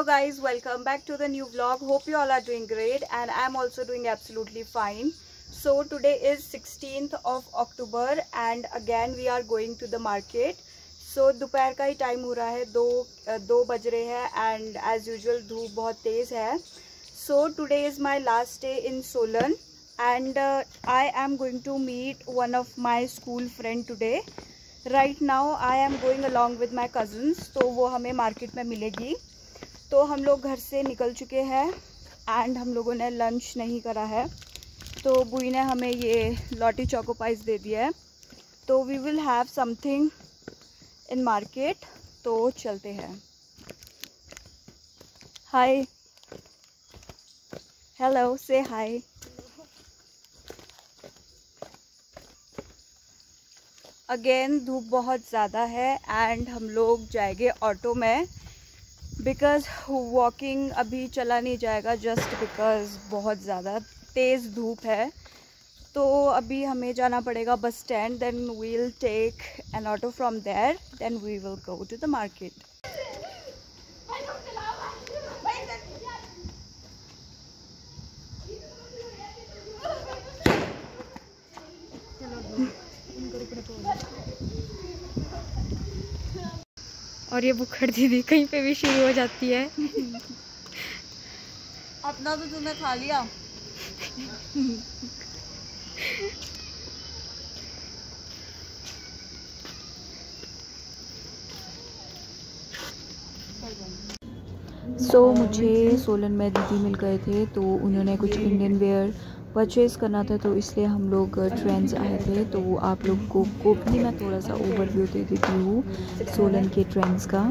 hello guys welcome back to the new vlog hope you all are doing great and i'm also doing absolutely fine so today is 16th of october and again we are going to the market so दोपहर का ही time हो रहा है दो दो बज रहे हैं एंड एज यूजल धूप बहुत तेज़ है so today is my last day in Solan and I am going to meet one of my school friend today right now I am going along with my cousins तो वो हमें market में मिलेगी तो हम लोग घर से निकल चुके हैं एंड हम लोगों ने लंच नहीं करा है। तो बुई ने हमें ये लॉटी चौको पाइस दे दिया है। तो we will have something in market तो चलते हैं। हाय हेलो से हाय अगेन धूप बहुत ज़्यादा है एंड हम लोग जाएँगे ऑटो में। बिकॉज़ वॉकिंग अभी चला नहीं जाएगा जस्ट बिकॉज़ बहुत ज़्यादा तेज़ धूप है। तो अभी हमें जाना पड़ेगा bus stand then we'll take an auto from there then we will go to the market और ये बुखड़ दीदी कहीं पे भी शुरू हो जाती है। अपना तो तूने खा लिया। सो so, मुझे सोलन में दीदी मिल गए थे तो उन्होंने कुछ इंडियन वेयर परचेज़ करना था तो इसलिए हम लोग ट्रेंड्स आए थे। तो आप लोग को को भी मैं थोड़ा सा ओवरव्यू दे देती हूँ सोलन के ट्रेंड्स का।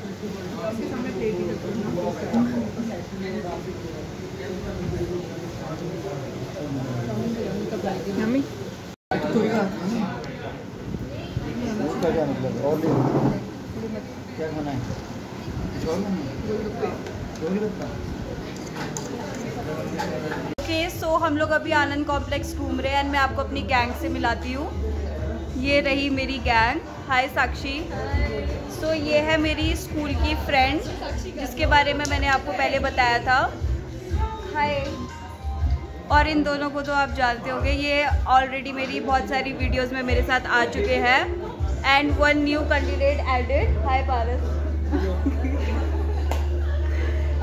ओके सो हम लोग अभी आनंद कॉम्प्लेक्स घूम रहे हैं एंड मैं आपको अपनी गैंग से मिलाती हूँ। ये रही मेरी गैंग हाय साक्षी। सो so, ये है मेरी स्कूल की फ्रेंड जिसके बारे में मैंने आपको पहले बताया था। हाय। और इन दोनों को तो आप जानते होंगे ये ऑलरेडी मेरी बहुत सारी वीडियोस में मेरे साथ आ चुके हैं। And one new candidate added hi Paras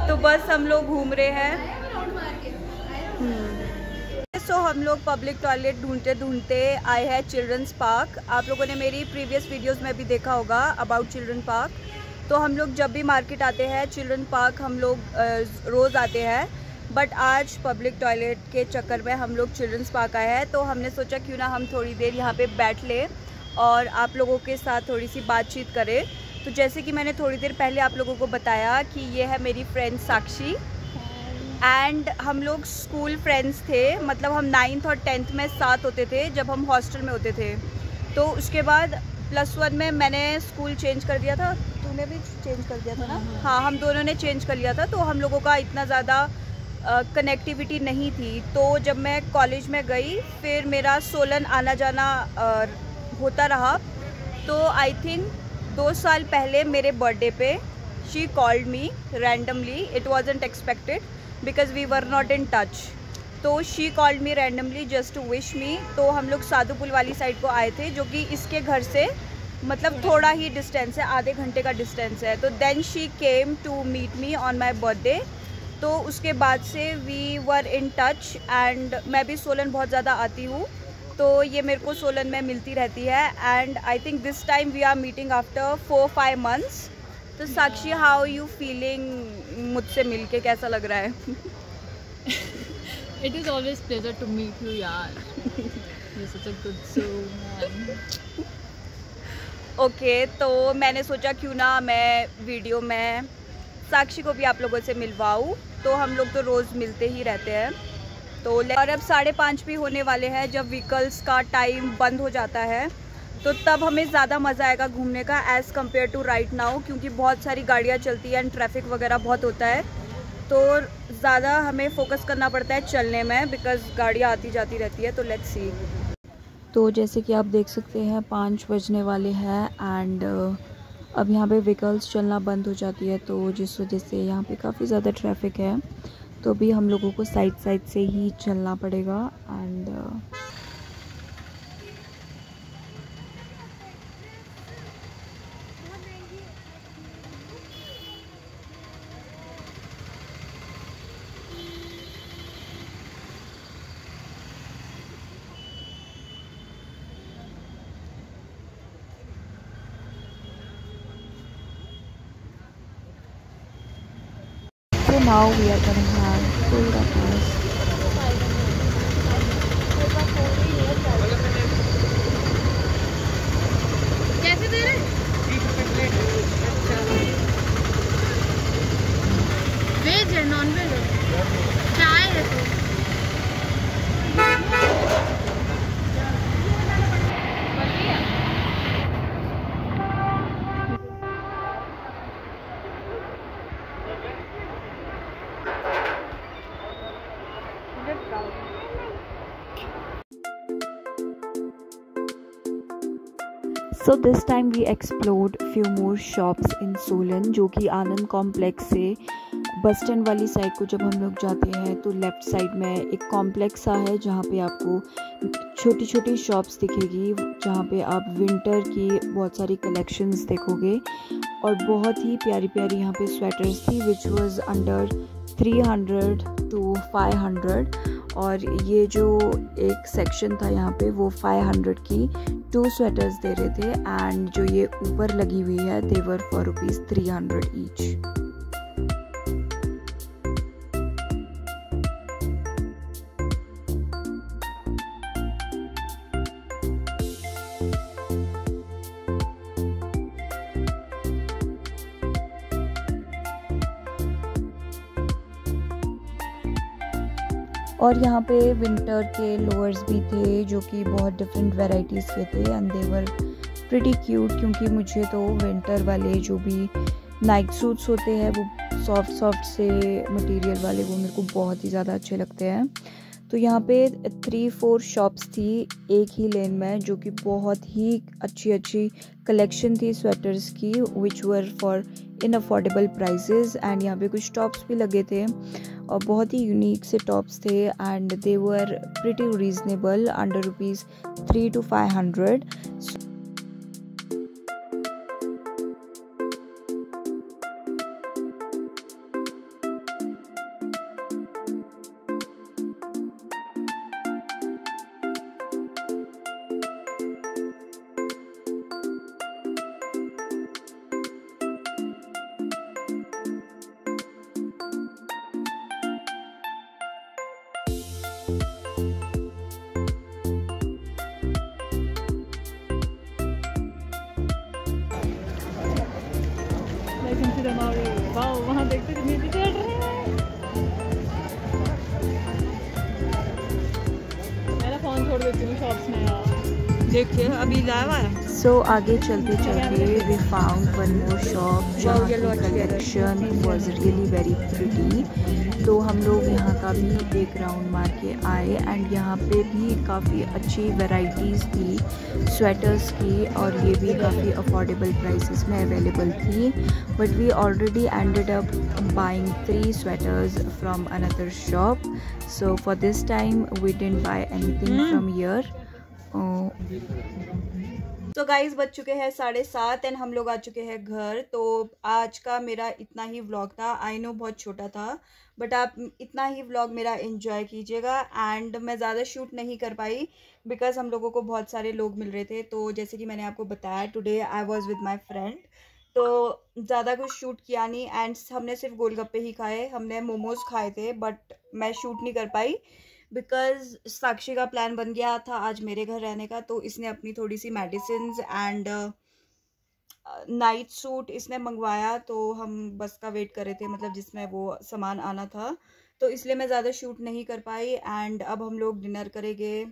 तो बस हम लोग घूम रहे हैं। सो so, हम लोग पब्लिक टॉयलेट ढूंढते ढूंढते आए हैं चिल्ड्रंस पार्क। आप लोगों ने मेरी प्रीवियस वीडियोस में भी देखा होगा अबाउट चिल्ड्रन पार्क। तो हम लोग जब भी मार्केट आते हैं चिल्ड्रन पार्क हम लोग रोज़ आते हैं। बट आज पब्लिक टॉयलेट के चक्कर में हम लोग चिल्ड्रंस पार्क आए हैं। तो हमने सोचा क्यों ना हम थोड़ी देर यहाँ पे बैठ लें और आप लोगों के साथ थोड़ी सी बातचीत करें। तो जैसे कि मैंने थोड़ी देर पहले आप लोगों को बताया कि ये है मेरी फ्रेंड साक्षी। एंड हम लोग स्कूल फ्रेंड्स थे मतलब हम नाइन्थ और टेंथ में साथ होते थे जब हम हॉस्टल में होते थे। तो उसके बाद प्लस वन में मैंने स्कूल चेंज कर दिया था। तूने भी चेंज कर दिया था ना? हाँ हम दोनों ने चेंज कर लिया था। तो हम लोगों का इतना ज़्यादा कनेक्टिविटी नहीं थी। तो जब मैं कॉलेज में गई फिर मेरा सोलन आना जाना होता रहा। तो आई थिंक दो साल पहले मेरे बर्थडे पे she called me randomly it wasn't expected because we were not in touch तो she called me randomly just to wish me तो हम लोग साधु पुल वाली साइड को आए थे, जो कि इसके घर से मतलब थोड़ा ही डिस्टेंस है, आधे घंटे का डिस्टेंस है। तो then she came to meet me on my birthday तो उसके बाद से we were in touch and मैं भी सोलन बहुत ज़्यादा आती हूँ। तो ये मेरे को सोलन में मिलती रहती है। And I think this time we are meeting after four five months तो साक्षी हाउ यू फीलिंग मुझसे मिल के कैसा लग रहा है? It is. You're such a good soul, man. Okay तो मैंने सोचा क्यों ना मैं वीडियो में साक्षी को भी आप लोगों से मिलवाऊँ। तो हम लोग तो रोज़ मिलते ही रहते हैं। तो और अब साढ़े पाँच भी होने वाले हैं जब व्हीकल्स का टाइम बंद हो जाता है। तो तब हमें ज़्यादा मज़ा आएगा घूमने का as compare to right now क्योंकि बहुत सारी गाड़ियाँ चलती हैं एंड ट्रैफ़िक वगैरह बहुत होता है। तो ज़्यादा हमें फोकस करना पड़ता है चलने में बिकॉज़ गाड़ियाँ आती जाती रहती है तो लेट्स सी तो जैसे कि आप देख सकते हैं, पाँच बजने वाले हैं एंड अब यहाँ पे व्हीकल्स चलना बंद हो जाती है तो जिस वजह से यहाँ पे काफ़ी ज़्यादा ट्रैफ़िक है। तो भी हम लोगों को साइड साइड से ही चलना पड़ेगा and now we are gonna have full कैसे दे रहे वेज है नॉन वेज है चाय है तो so this time we explored few more shops in Solan जो कि आनंद कॉम्प्लेक्स से बस स्टैंड वाली साइड को जब हम लोग जाते हैं तो लेफ़्ट साइड में एक कॉम्प्लेक्स सा है, जहाँ पे आपको छोटी छोटी शॉप्स दिखेगी, जहाँ पे आप विंटर की बहुत सारी कलेक्शंस देखोगे। और बहुत ही प्यारी प्यारी यहाँ पे स्वेटर्स थी विच वाज अंडर 300 टू 500 और ये जो एक सेक्शन था यहाँ पे, वो 500 की टू स्वेटर्स दे रहे थे एंड जो ये ऊपर लगी हुई है they were for rupees three hundred each और यहाँ पे विंटर के लोअर्स भी थे, जो कि बहुत डिफरेंट वैराइटीज़ के थे एंड देवर प्रिटी क्यूट क्योंकि मुझे तो विंटर वाले जो भी नाइट सूट्स होते हैं, वो सॉफ्ट सॉफ्ट से मटेरियल वाले वो मेरे को बहुत ही ज़्यादा अच्छे लगते हैं। तो यहाँ पे थ्री फोर शॉप्स थी एक ही लेन में, जो कि बहुत ही अच्छी अच्छी कलेक्शन थी स्वेटर्स की which were for in affordable prices and यहाँ पे कुछ टॉप्स भी लगे थे और बहुत ही यूनिक से टॉप्स थे and they were pretty reasonable under rupees three to five hundred वाह देखते कितनी चल रही है। मेरा फ़ोन छोड़ देती हूँ शॉप्स में यार देखिए अभी लाया है। सो so, आगे चलते चलते we found one more shop जहाँ की collection was really very pretty तो हम लोग यहाँ का भी एक राउंड मार के आए एंड यहाँ पे भी काफ़ी अच्छी वैरायटीज़ थी स्वेटर्स की और ये भी काफ़ी अफोर्डेबल प्राइसेस में अवेलेबल थी. But we already ended up buying three sweaters from another shop so for this time we didn't buy anything from here so guys बज चुके हैं साढ़े सात एंड हम लोग आ चुके हैं घर। तो आज का मेरा इतना ही व्लॉग था। आई नो बहुत छोटा था बट आप इतना ही व्लॉग मेरा इन्जॉय कीजिएगा एंड मैं ज़्यादा शूट नहीं कर पाई बिकॉज़ हम लोगों को बहुत सारे लोग मिल रहे थे। तो जैसे कि मैंने आपको बताया today I was with my friend तो ज़्यादा कुछ शूट किया नहीं एंड हमने सिर्फ़ गोलगप्पे ही खाए, हमने मोमोज़ खाए थे बट मैं शूट नहीं कर पाई। बिकॉज़ साक्षी का प्लान बन गया था आज मेरे घर रहने का तो इसने अपनी थोड़ी सी मेडिसिन एंड नाइट सूट इसने मंगवाया तो हम बस का वेट कर रहे थे मतलब जिसमें वो सामान आना था। तो इसलिए मैं ज़्यादा शूट नहीं कर पाई एंड अब हम लोग डिनर करेंगे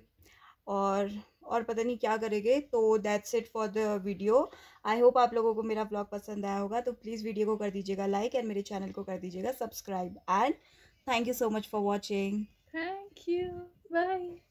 और और पता नहीं क्या करेंगे तो that's it for the video I hope आप लोगों को मेरा ब्लॉग पसंद आया होगा तो प्लीज़ वीडियो को कर दीजिएगा लाइक एंड मेरे चैनल को कर दीजिएगा subscribe and thank you so much for watching Thank you. Bye.